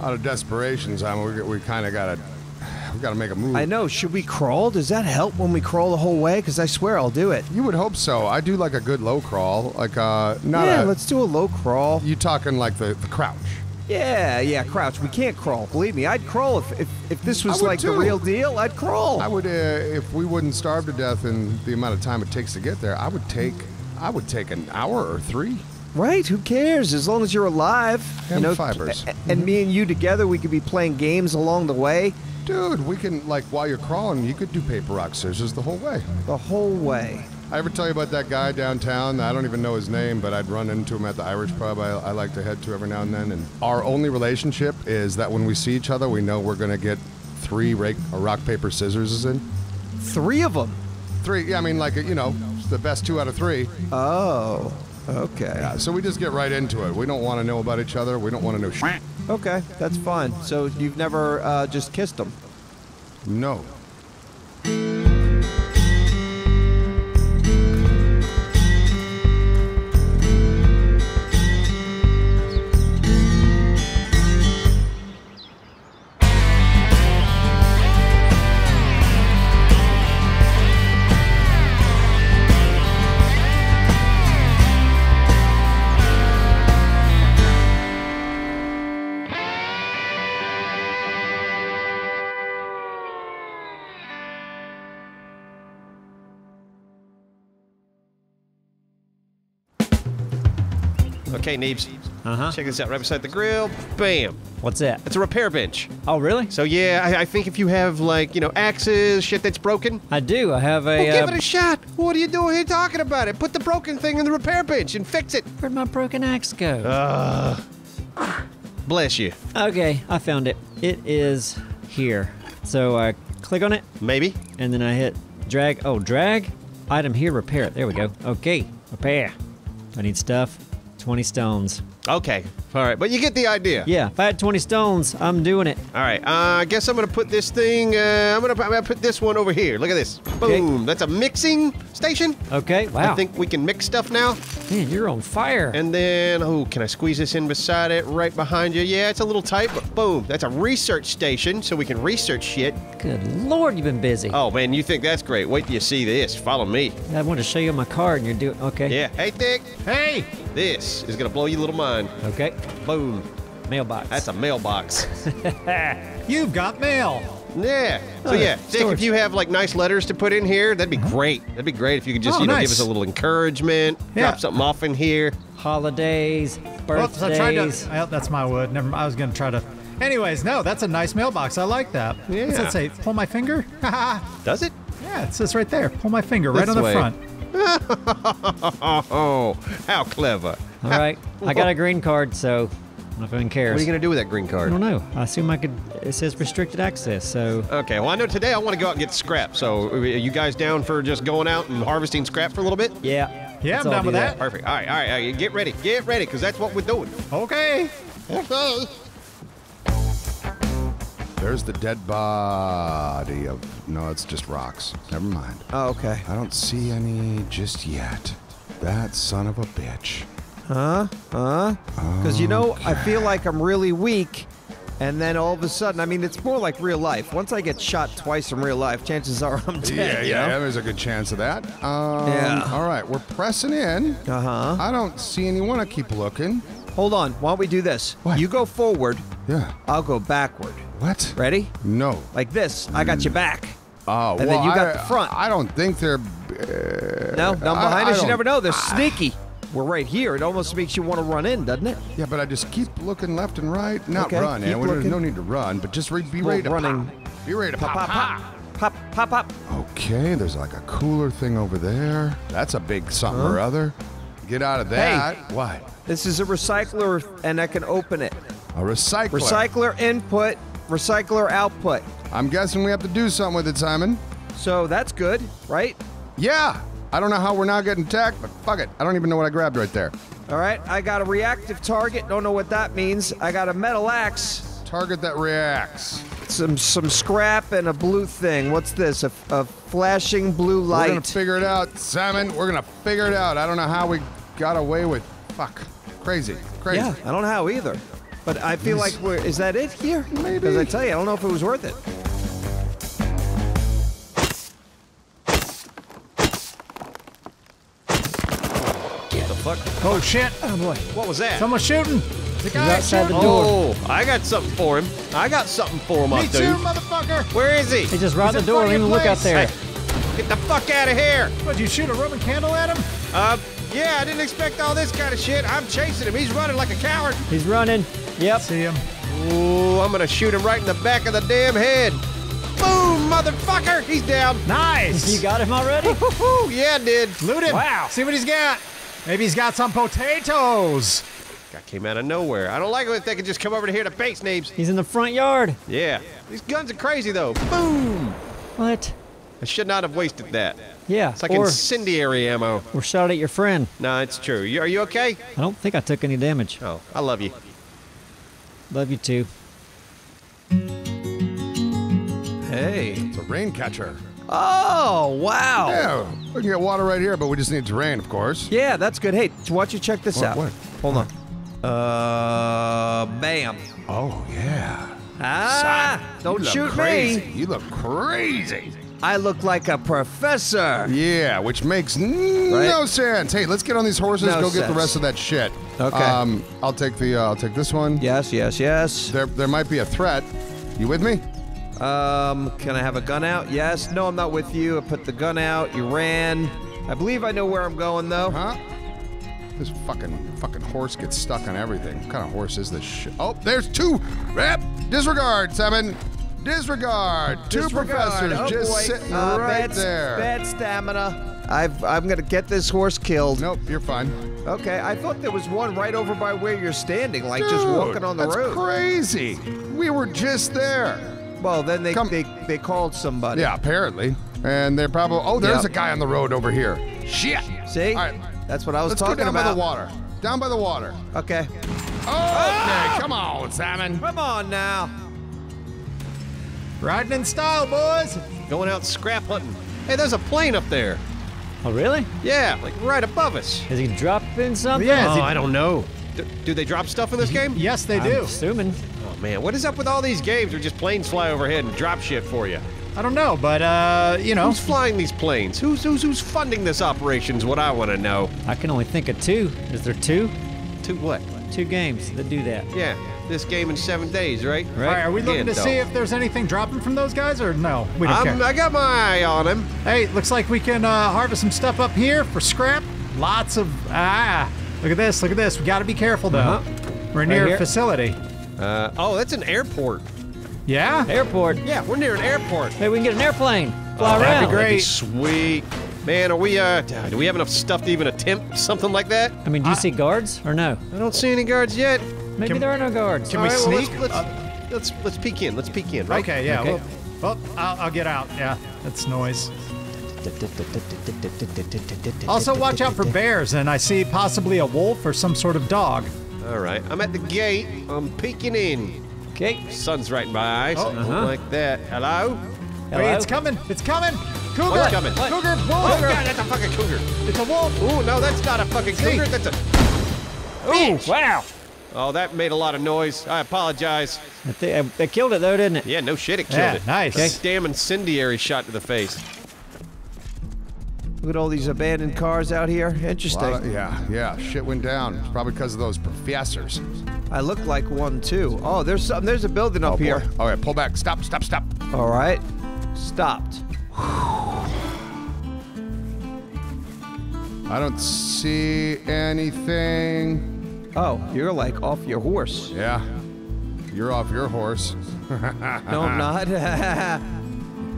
out of desperation, Simon, we, we kind of gotta we gotta make a move. I know. Should we crawl? Does that help when we crawl the whole way? Because I swear I'll do it. You would hope so. I do like a good low crawl, like uh, not yeah, a. let's do a low crawl. You talking like the, the crouch? Yeah, yeah, crouch. We can't crawl. Believe me, I'd crawl if if, if this was like the real deal. I'd crawl. I would, uh, if we wouldn't starve to death in the amount of time it takes to get there. I would take, I would take an hour or three. Right? Who cares? As long as you're alive. And you know, fibers. And me and you together, we could be playing games along the way, Dude, we can like while you're crawling, you could do paper rock scissors the whole way. the whole way. I ever tell you about that guy downtown? I don't even know his name, but I'd run into him at the Irish pub I, I like to head to every now and then. And our only relationship is that when we see each other, we know we're gonna get three rake, uh, rock paper scissors is in. Three of them. Three, yeah, I mean like you know, the best two out of three. Oh, okay. Yeah, so we just get right into it. We don't want to know about each other. We don't want to know shit. Okay, that's fine. So you've never uh, just kissed them? No. Okay, Neebs. Uh huh. Check this out right beside the grill. Bam. What's that? It's a repair bench. Oh, really? So yeah, I, I think if you have like you know axes, shit that's broken, I do. I have a. well, give uh, it a shot. What are you doing here talking about it? Put the broken thing in the repair bench and fix it. Where'd my broken axe go? Uh, bless you. okay, I found it. It is here. So I click on it, Maybe. and then I hit drag. Oh, drag. Item here, repair it. There we go. Okay, repair. I need stuff. 20 stones. Okay. All right, but you get the idea. Yeah, if I had 20 stones, I'm doing it. All right. Uh, I guess I'm gonna put this thing. Uh, I'm gonna. I'm gonna put this one over here. Look at this. Boom. That's a mixing station. Okay, wow. I think we can mix stuff now. Man, you're on fire. And then, oh, can I squeeze this in beside it, right behind you? Yeah, it's a little tight, but boom. That's a research station, so we can research shit. Good lord, you've been busy. Oh man, you think that's great? Wait till you see this. Follow me. I want to show you my card, and you're doing. Okay. Yeah. Hey, Thick. Hey! This is gonna blow your little mind. Okay. Boom. Mailbox. That's a mailbox. You've got mail. yeah. So Oh, yeah, Thick, storage. if you have like nice letters to put in here, that'd be mm-hmm. great. That'd be great if you could just Oh, you know give nice. us a little encouragement, Yeah. drop something off in here. Holidays, Whoops, I tried birthdays. to. Well, that's my wood. Never. I was gonna try to. Anyways, no, that's a nice mailbox. I like that. Yeah. What's that say? Pull my finger. yeah, Does it? Yeah, it says right there. Pull my finger right This on the way. front. Oh, how clever. All right. I got a green card, so I don't know if anyone cares. What are you gonna do with that green card? I don't know. I assume I could. It says restricted access, so. Okay, well, I know today I want to go out and get scrap. So, uh, are you guys down for just going out and harvesting scrap for a little bit? Yeah. Yeah, let's I'm all down do with that. Perfect. All right, all right, all right. Get ready. Get ready, because that's what we're doing. Okay. Okay. There's the dead body of. No, it's just rocks. Never mind. Oh, okay. I don't see any just yet. That son of a bitch. Huh? Huh? Because you know, I feel like I'm really weak, and then all of a sudden, I mean, it's more like real life. Once I get shot twice in real life, chances are I'm dead. Yeah, yeah, there's a good chance of that. Um, Yeah. All right, we're pressing in. Uh huh. I don't see anyone. I keep looking. Hold on. Why don't we do this? What? You go forward. Yeah. I'll go backward. What? Ready? No. Like this. I got your back. Oh, And then you got I- the front. I don't think they're. Uh, No, I- behind I us. You never know. They're sneaky. We're right here. It almost makes you want to run in, doesn't it? Yeah, but I just keep looking left and right. Not Okay, run, eh? There's no need to run, but just re- be ready to running. pop. Be ready to Pop, pop, pop, pop, pop, pop. Okay, there's like a cooler thing over there. That's a big something or other. Get out of that. What? This is a recycler, and I can open it. A recycler. Recycler input, recycler output. I'm guessing we have to do something with it, Simon. So that's good, right? Yeah. I don't know how we're not getting attacked, but fuck it. I don't even know what I grabbed right there. All right. I got a reactive target. Don't know what that means. I got a metal axe, Target that reacts. some some scrap, and a blue thing. What's this? A, a flashing blue light. We're gonna figure it out, Simon. We're gonna figure it out. I don't know how we got away with. Fuck. Crazy. Crazy. Yeah, I don't know how either. But I feel like we're. Is that it here? Maybe. Because I tell you, I don't know if it was worth it. Oh shit! Oh boy. What was that? Someone's shooting. The guy outside the door. Oh, I got something for him. I got something for him, Me I too, do. motherfucker. Where is he? He just right He's the door. even look out there. Get the fuck out of here. What? You shoot a Roman candle at him? Uh, yeah, I didn't expect all this kind of shit. I'm chasing him. He's running like a coward. He's running. Yep. See him? Ooh, I'm gonna shoot him right in the back of the damn head. Boom, motherfucker. He's down. Nice. You got him already? Yeah, I did. Loot him. Wow. See what he's got. Maybe he's got some potatoes. Guy came out of nowhere. I don't like it if they can just come over to here to base names. He's in the front yard. Yeah. These guns are crazy though. Boom. What? I should not have wasted that. Yeah. It's like or, incendiary ammo. or shot at your friend. Nah, it's true. You, are you okay? I don't think I took any damage. Oh, I love you. Love you too. Hey. It's a rain catcher. Oh wow. Yeah, we can get water right here, but we just need terrain, of course. Yeah, that's good. Hey, why don't you check this What- out? what? Hold on. Uh, bam. Oh yeah. Ah, don't shoot crazy. me. You look crazy. I look like a professor. Yeah, which makes Right? no sense. Hey, let's get on these horses. No go get the rest of that shit. Okay. Um, I'll take the. Uh, I'll take this one. Yes, yes, yes. There, there might be a threat. You with me? Um, can I have a gun out? Yes. No, I'm not with you. I put the gun out. You ran. I believe I know where I'm going though. Huh? This fucking fucking horse gets stuck on everything. What kind of horse is this shit? Oh, there's two. Rep. Disregard, Seven. Disregard. Two Disregard. professors Oh, just boy. sitting Uh, right bad, there. Bad stamina. I've, I'm gonna get this horse killed. Nope, you're fine. Okay, I thought there was one right over by where you're standing, like just walking on the that's road. That's crazy. We were just there. Well, then they, Come- they they called somebody. Yeah, apparently. And they're probably. Oh, there's Yep. a guy on the road over here. Shit. See? All right. That's what I was Let's talking go down about. by the water. Down by the water. Okay. Okay, ah! come on, Simon. Come on now. Riding in style, boys. Going out scrap hunting. Hey, there's a plane up there. Oh, really? Yeah, like right above us. Is he dropping something? Yeah, is Oh, he- I don't know. Do, do they drop stuff in this game? Yes, they I'm do. assuming. Man, what is up with all these games where just planes fly overhead and drop shit for you? I don't know, but uh, you know, Who's flying these planes? Who's who's who's funding this operation's what I want to know. I can only think of two. Is there two? Two what? Two games that do that. Yeah, this game in seven days, right? Right. all right, are we looking to Gandalf. see if there's anything dropping from those guys, or no? We don't I'm, care. I got my eye on him. Hey, looks like we can uh, harvest some stuff up here for scrap. Lots of ah. Look at this. Look at this. We got to be careful though. Uh-huh. We're near here. a facility. Uh, oh, that's an airport. Yeah. Airport. Yeah, we're near an airport. Maybe we can get an airplane. Fly Oh, around. that'd be great. That'd be sweet. Man, are we uh do we have enough stuff to even attempt something like that? I mean, do you see guards or no? I don't see any guards yet. Maybe Can- there are no guards. Can All we right, well, sneak? let's, let's, let's let's peek in. Let's peek in, right? Okay. Yeah. Okay. Well, well I'll, I'll get out. Yeah. That's noise. Also, watch out for bears, and I see possibly a wolf or some sort of dog. All right. I'm at the gate. I'm peeking in. Okay. Sun's right in my eyes. Oh. Something like that. Hello? Hello? Wait, it's coming! It's coming! Cougar! What's coming? What? Cougar! Wolf! Oh god, that's a fucking cougar. It's a wolf! Ooh, no, that's not a fucking See? cougar. That's a. Ooh, wow. Oh, that made a lot of noise. I apologize. I thi- uh, they killed it though, didn't it? Yeah, no shit, it killed Yeah, it. nice. A damn incendiary shot to the face. Look at all these abandoned cars out here. Interesting. of- yeah, yeah. Shit went down. It's probably because of those professors. I look like one too. Oh, there's some. There's a building oh, up oh, here. Boy. All right, pull back. Stop, stop, stop. All right. Stopped. I don't see anything. Oh, you're like off your horse. Yeah. You're off your horse. No, I'm not.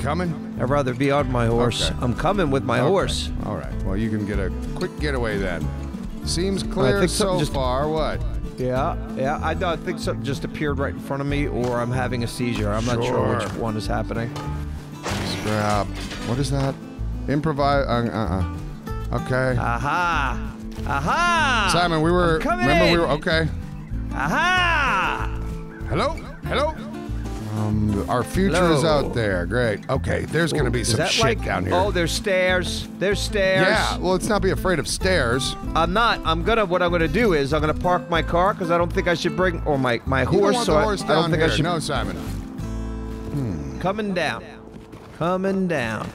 I'd rather be on my horse. Okay. I'm coming with my Okay. horse. All right. Well, you can get a quick getaway then. Seems clear so just- far. What? Yeah, yeah. I, I think something just appeared right in front of me, or I'm having a seizure. I'm not sure which one is happening. Scrap. What is that? Improvise. Uh, uh, uh. Okay. Aha! Aha! Simon, we were. Coming remember, we were. Okay. Aha! Hello? Hello? Um, our future is out there. Great. Okay, there's gonna be Is some that shit like, down here. Oh, there's stairs. There's stairs. yeah. Well, let's not be afraid of stairs. I'm not. I'm gonna. What I'm gonna do is I'm gonna park my car because I don't think I should bring or my my horse. don't want so the I- horse I, down don't think here. I should. No, Simon. Coming down. Coming down.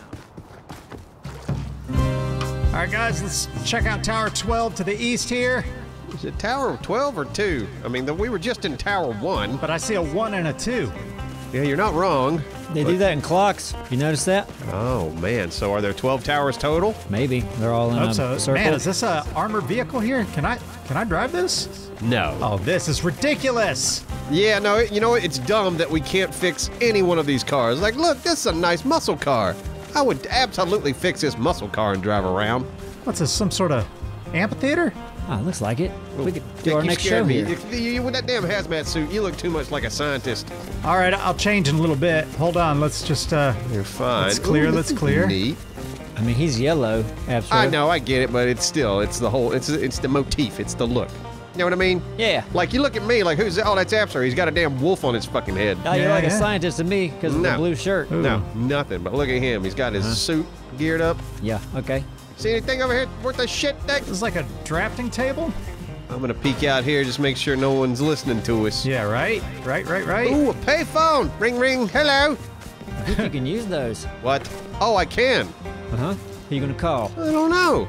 All right, guys, let's check out Tower 12 to the east here. Is it Tower 12 or 2? I mean, the, we were just in Tower 1. But I see a one and a two. Yeah, you're not wrong. They do that in clocks. You notice that? Oh, man. So are there 12 towers total? Maybe they're all in Hope a so. circle. Man, is this a armored vehicle here? Can I can I drive this? No. Oh, this is ridiculous. Yeah, no, you know what? It's dumb that we can't fix any one of these cars. Like, look, this is a nice muscle car. I would absolutely fix this muscle car and drive around. What's this? Some sort of amphitheater? Ah, looks like it. We could do Dick, our you next scared show me. here. You- you- with that damn hazmat suit, you look too much like a scientist. All right, I'll change in a little bit. Hold on. Let's just uh You're fine. Let's clear, Ooh, let's clear. Neat. I mean, he's yellow. Absolutely. I know, I get it, but it's still, it's the whole, it's it's the motif, it's the look. You know what I mean? Yeah. Like you look at me, like who's? Oh, that's Appsro. He's got a damn wolf on his fucking head. Oh, you're Yeah, like a scientist to me because of the blue shirt. No, nothing. But look at him. He's got his Uh-huh. suit geared up. Yeah. Okay. See anything over here worth a shit? Dick? this is like a drafting table? I'm gonna peek out here, just make sure no one's listening to us. Yeah, right? Right, right, right. Ooh, a payphone. Ring, ring. Hello. I think you can use those. What? Oh, I can. Uh huh. Who you gonna call? I don't know.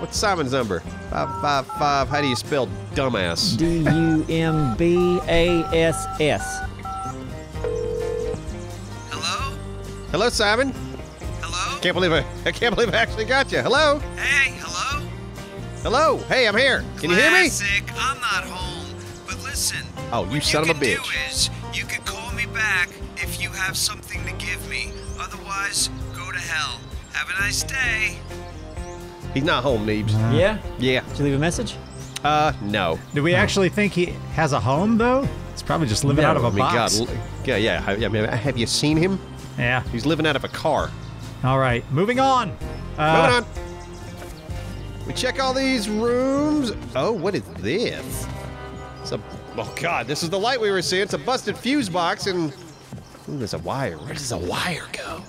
What's Simon's number? Five five five. How do you spell dumbass? D U M B A S S. Hello? Hello, Simon. Hello? Can't believe I, I can't believe I actually got you. Hello. Hey, hello? Hello. Hey, I'm here. Can you hear me? Classic. I'm not home. But listen. Oh, you son you of a can do is you can call me back if you have something to give me. Otherwise, go to hell. Have a nice day. He's not home, Neebs. Yeah. Yeah. Did you leave a message? Uh, no. Do we actually think he has a home though? He's probably just living out of a I mean, box. God, yeah, yeah. I I mean, have you seen him? Yeah. He's living out of a car. All right, moving on. Uh, Moving on. We check all these rooms. Oh, what is this? It's a. Oh God, this is the light we were seeing. It's a busted fuse box, and ooh, there's a wire. Where does the wire go?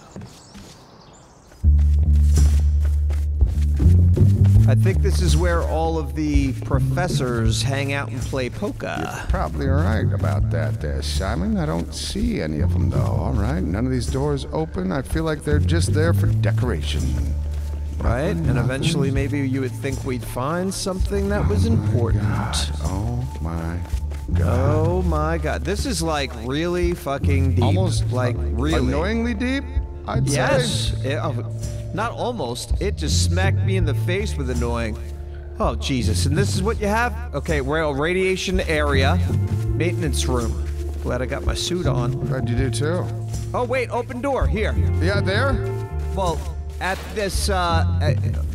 I think this is where all of the professors hang out and play poker. You're Probably right about that there, Simon. I don't see any of them, though. All right, none of these doors open. I feel like they're just there for decoration. Right? And eventually, maybe you would think we'd find something that was oh important. Oh my god. Oh my god. This is like really fucking deep. Almost like really. annoyingly deep, I'd Yes. say. It- oh, not almost. It just smacked me in the face with annoying. Oh, Jesus. And this is what you have? Okay, well, radiation area, maintenance room. Glad I got my suit on. Glad you do too. Oh, wait, open door. Here. Yeah, there? Well, at this, uh, uh, uh,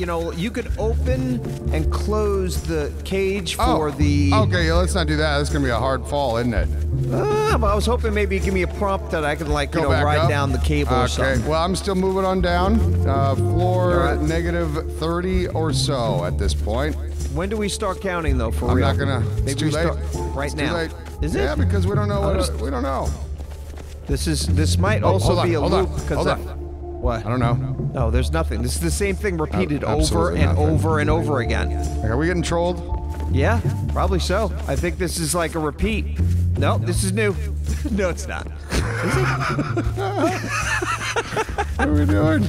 you know, you could open and close the cage for oh. the. Okay, yeah, let's not do that. That's gonna be a hard fall, isn't it? Uh, but I was hoping maybe you give me a prompt that I could, like, you Go know, ride up. down the cable okay. or something. Well, I'm still moving on down. Uh, floor right. negative 30 or so at this point. When do we start counting, though, for I'm real? not gonna. Maybe it's too late. start right It's now. Too late. Is it? Yeah, because we don't know what. just- we don't know. This is this might Oh, also on, be a loop because hold I- on. What? I don't know. No, there's nothing. This is the same thing repeated over and nothing. over and over again. Like, are we getting trolled? Yeah, probably so. I think this is like a repeat. No, this is new. no, it's not. What are we doing?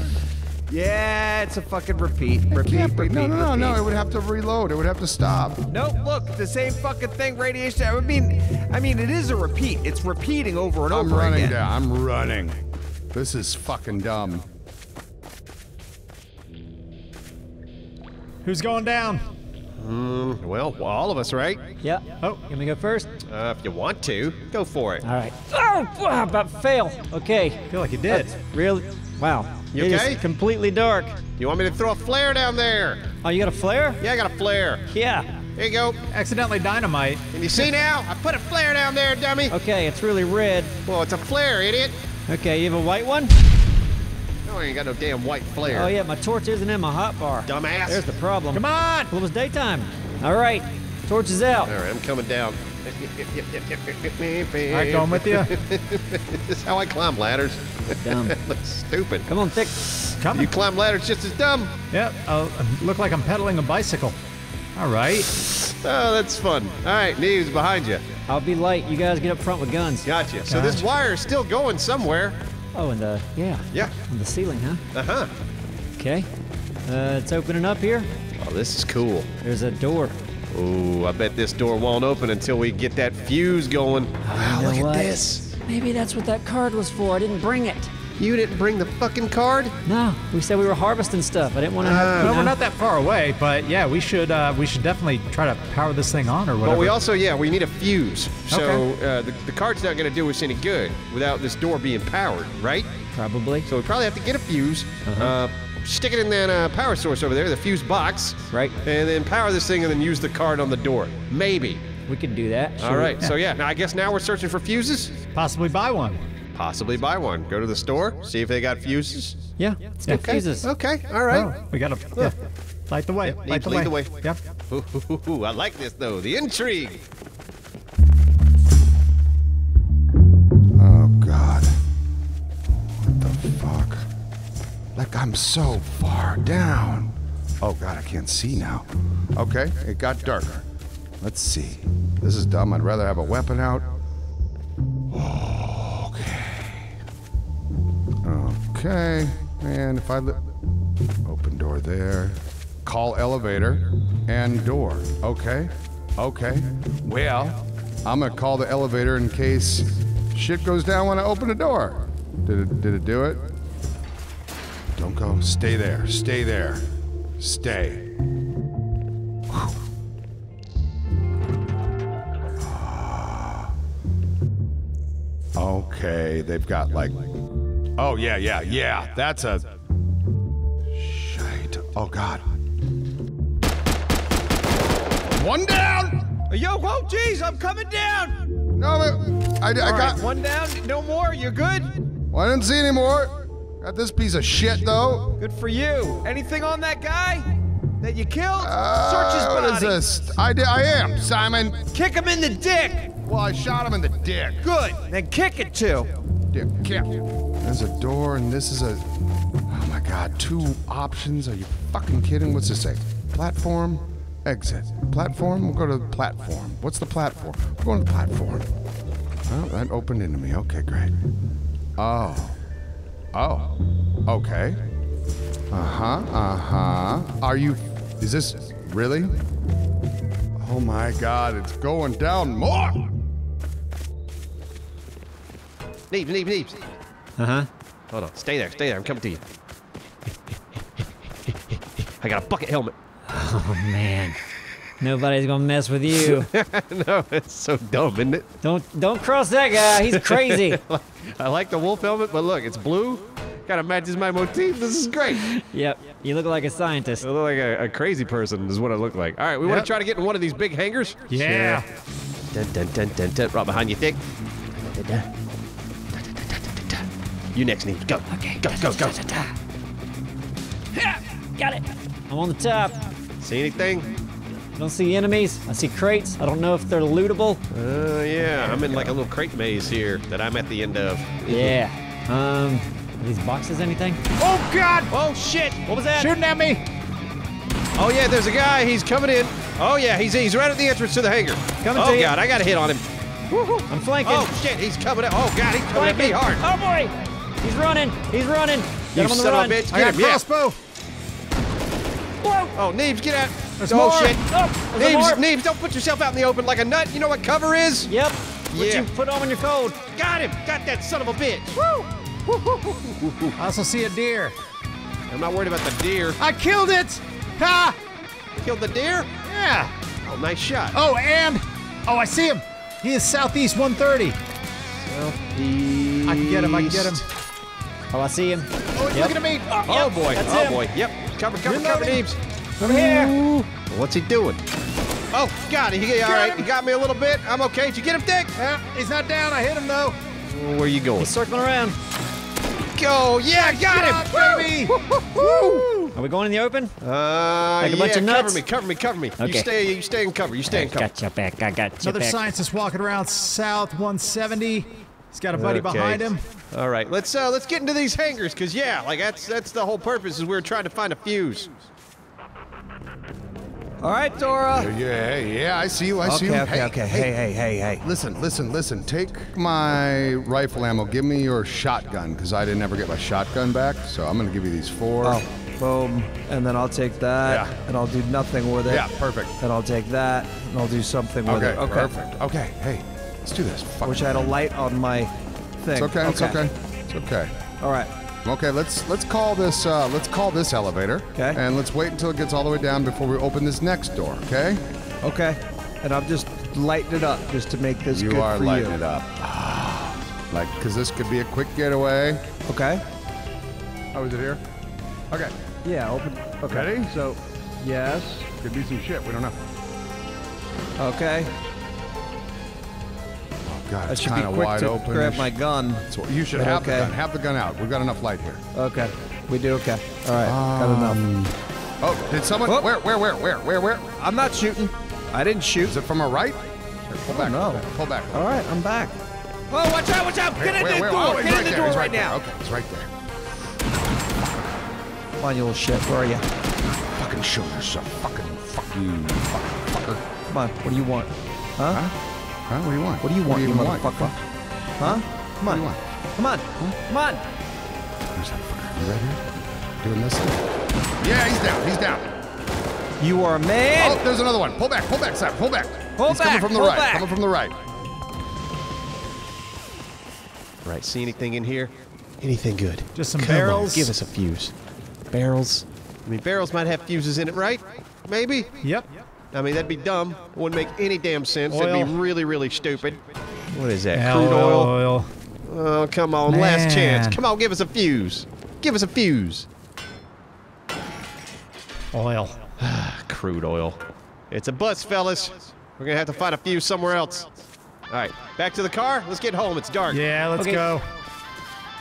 Yeah, it's a fucking repeat. Repeat, Can't be. repeat, No, no, no, no. It would have to reload. It would have to stop. Nope, look, the same fucking thing, radiation. I mean, I mean, it is a repeat. It's repeating over and over. again. I'm running again. down. I'm running. This is fucking dumb. Who's going down? Well, all of us, right? Yeah. Oh. Can we go first? Uh, if you want to, go for it. All right. Oh, wow, about to fail. Okay. I feel like you did. That's really. Wow. You It is okay? completely dark. You want me to throw a flare down there? Oh, you got a flare? Yeah, I got a flare. Yeah. Here you go. Accidentally dynamite. Can you see now? I put a flare down there, dummy. Okay, it's really red. Well, it's a flare, idiot. Okay, you have a white one? No, I ain't got no damn white flare. Oh, yeah, my torch isn't in my hot bar. Dumbass. There's the problem. Come on! Well, it was daytime. All right, torch is out. All right, I'm coming down. All right, going with you. This is how I climb ladders. Dumb. Looks stupid. Come on, thick. Coming. You climb ladders just as dumb. Yep. Oh, look like I'm pedaling a bicycle. All right. Oh, that's fun. All right, Neve's behind you. I'll be light. You guys get up front with guns. Gotcha. So this Gotcha. wire is still going somewhere. Oh, and the yeah. Yeah. On the ceiling, huh? Uh huh. Okay. Uh, it's opening up here. Oh, this is cool. There's a door. Ooh, I bet this door won't open until we get that fuse going. Wow, You know look at this. Maybe that's what that card was for. I didn't bring it. You didn't bring the fucking card? No, we said we were harvesting stuff. I didn't want to have. you Well, know. we're not that far away, but yeah, we should uh, we should definitely try to power this thing on or whatever. But we also, yeah, we need a fuse. So Okay. uh, the, the card's not going to do us any good without this door being powered, right? Probably. So we probably have to get a fuse, uh stick it in that uh, power source over there, the fuse box, Right. and then power this thing and then use the card on the door. Maybe. We could do that. All Sure. right. So yeah, now I guess now we're searching for fuses. possibly buy one. Possibly buy one. Go to the store, see if they got fuses. Yeah. Let's get Okay. fuses. Okay. All right. Oh, we gotta yeah. light the way. Yep, light the way. lead the way. Yep. Ooh, ooh, ooh, I like this though. The intrigue. Oh God. What the fuck? Like I'm so far down. Oh God, I can't see now. Okay, it got darker. Let's see. This is dumb. I'd rather have a weapon out. Okay. Okay. And if I open door there, call elevator and door. Okay. Okay. Well, I'm gonna call the elevator in case shit goes down when I open the door. Did it? Did it do it? Don't go. Stay there. Stay there. Stay. Ah. Okay, they've got like. Oh yeah, yeah, yeah. That's a. Shite. Oh God. One down. Yo, whoa, jeez, I'm coming down. No, but I, I All got. right, one down, no more. you're good? Well, I didn't see any more. Got this piece of shit though. Good for you. Anything on that guy that you killed? Search his Uh, body. What is this? I, di- I am Simon. Kick him in the dick. Well, I shot him in the dick. Good. Then kick it too. Dick kick. There's a door, and this is a. Oh my God! Two options. Are you fucking kidding? What's this say? Platform, exit. Platform. We'll go to the platform. What's the platform? We're going to the platform. Oh, that opened into me. Okay, great. Oh. Oh. Okay. Uh huh. Uh huh. Are you? Is this really? Oh my God! It's going down more. Neebs, Neebs, Neebs. Uh huh. Hold on. Stay there. Stay there. I'm coming to you. I got a bucket helmet. Oh man. Nobody's gonna mess with you. no, it's so dumb, isn't it? don't don't cross that guy. He's crazy. I like the wolf helmet, but look, it's blue. Kind of matches my motif. This is great. yep. You look like a scientist. I look like a, a crazy person is what I look like. All right, we want to try to get in one of these big hangars. Yeah. Dun, dun, dun, dun, dun. Right behind you, Thick. You next, Neebs. Go. Okay. Go, go, go. Got it. I'm on the top. See anything? I don't see enemies. I see crates. I don't know if they're lootable. Uh, yeah. I'm in like a little crate maze here that I'm at the end of. Yeah. Um, are these boxes anything? Oh God! Oh, shit. What was that? Shooting at me! Oh, yeah, there's a guy. He's coming in. Oh, yeah, he's, he's right at the entrance to the hangar. Coming oh, to you. God, I got a hit on him. I'm flanking. Oh, shit, he's coming at Oh, God, he's coming at me hard. Oh boy. He's running. He's running. Get You him on the son run. of a bitch. I Get got him, yeah. crossbow. Whoa. Oh, Neebs, get out. There's oh, more. shit. Oh, there's Neebs. Neebs, don't put yourself out in the open like a nut. You know what cover is? Yep. What Yeah. you put on when you're cold. Got him. Got that son of a bitch. Woo. I also see a deer. I'm not worried about the deer. I killed it! Ha! Killed the deer? Yeah. Oh, nice shot. Oh, and oh, I see him. He is southeast 130. I can get him. I can get him. Oh, I see him. Oh, he's Yep. looking at me. Oh, boy. that's oh, him. boy. Yep. Cover, cover, cover, Reloading. Neebs. Over here. What's he doing? Oh, got it. He, all right. him. He got me a little bit. I'm okay. Did you get him, Dick? Yeah, he's not down. I hit him though. Where you going? He's circling around. Go. Yeah, got him. Shot, baby. Are Are we going in the open? Uh, Like a bunch yeah, of cover me, cover me, cover me. Okay. You stay, you stay in cover. You stay in cover. Got your back. I got your Another back. scientist walking around south 170. He's got a buddy Okay. behind him. All right, let's uh, let's get into these hangars, cause yeah, like that's that's the whole purpose is we are trying to find a fuse. All right, Dora. Yeah, yeah, I see you. I see you. okay, hey, okay. Hey, Hey, hey, hey, hey. Listen, listen, listen. Take my rifle ammo. Give me your shotgun, because I didn't ever get my shotgun back. So I'm gonna give you these four. Oh, boom. And then I'll take that, Yeah. and I'll do nothing with it. Yeah, perfect. And I'll take that, and I'll do something with Okay, it. Okay. perfect. Okay, hey, let's do this. Fuck Wish I had a light on my thing. It's okay. It's okay. It's okay. All right. Okay, let's let's call this uh, let's call this elevator. Okay. And let's wait until it gets all the way down before we open this next door. Okay. Okay. And I'm just lighting it up just to make this You good are for lighting you. it up. Like, cause this could be a quick getaway. Okay. Oh, is it here? Okay. Yeah. Open. Okay. Ready? So, yes. Could be some shit. We don't know. Okay. Oh God, I it's should be kind of quick wide to open. grab my gun. So you should have the gun. Have the gun out. We've got enough light here. Okay. We do okay. All right. Got um, enough. Oh, did someone? Whoop. Where? Where? Where? Where? Where? Where? I'm not shooting. I didn't shoot. Is it from our right? Here, pull back. no. Pull back. Pull back. right. I'm back. Oh, watch out! Watch out! Get in the door! oh, he's Get in the there, door he's right there. now! Okay, he's right there. Come on, you little shit. Where are you? Fucking show yourself. Fucking fuck you, fucking fucker. Come on. What do you want? Huh? Huh? What do you want? What do you want, do you even motherfucker? Huh? Come What on. do you want? Come on. Come on. Where's that fucker? You right here? Doing this? thing? Yeah, he's down. He's down. You are a man. Oh, there's another one. Pull back. Pull back, Sam. Pull back. Pull he's coming from the pull right. back. Coming from the right. Right, see anything in here? Anything good? Just some Come on, barrels. give us a fuse. Barrels. I mean, barrels might have fuses in it, right? Maybe. Yep. Yep. I mean, that'd be dumb. It wouldn't make any damn sense. Oil. That'd be really, really stupid. What is that? Yeah, Crude oil? oil. Oh, come on. Last chance. Come on, give us a fuse. Give us a fuse. Oil. Crude oil. It's a bus, fellas. We're gonna have to find a fuse somewhere else. All right, back to the car. Let's get home. It's dark. Yeah, let's Okay. go.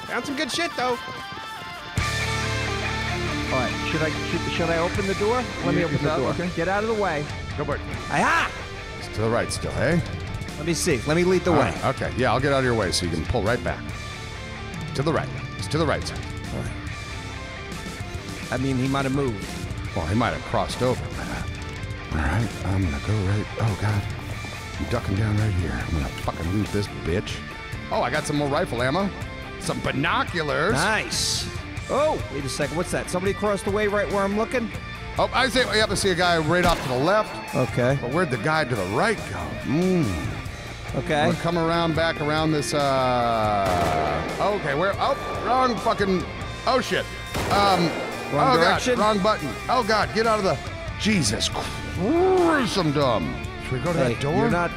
Found some good shit though. All right. Should I should, should I open the door? Let me open the door. okay. Get out of the way. Go back. Aha! It's to the right still, hey? Let me see. Let me lead the All way. right, Okay. Yeah, I'll get out of your way so you can pull right back. To the right. It's to the right side. I mean, he might have moved. Well, he might have crossed over. All right, I'm gonna go right. Oh God, I'm ducking down right here. I'm gonna fucking loot this bitch. Oh, I got some more rifle ammo. Some binoculars. Nice. Oh, wait a second. What's that? Somebody across the way right where I'm looking? Oh, I see. Yep, I see a guy right off to the left. Okay. But where'd the guy to the right go? Mmm. Okay. Gonna come around back around this. uh... Okay, where? Oh, wrong fucking. Oh shit. Um. Wrong oh direction? God, wrong button. Oh God, get out of the. Jesus Christ, dumb. Should we go to Hey, that door? you're not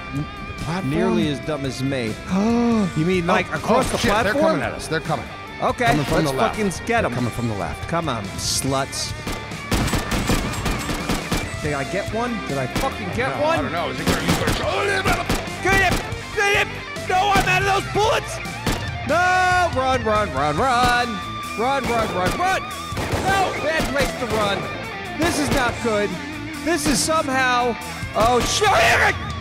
Platform? nearly as dumb as me. Oh, you mean like Oh, across oh, the shit, platform? They're coming at us. They're coming. Okay, Coming from let's the left. fucking get They're them. Coming from the left. Come on, sluts. Did I get one? Did I fucking get No, one? I don't know. Is he gonna use their shoulder? Get him! Get him! No, I'm out of those bullets! No! Run, run, run, run! Run, run, run, run! No! Bad place to run. This is not good. This is somehow. Oh, shit!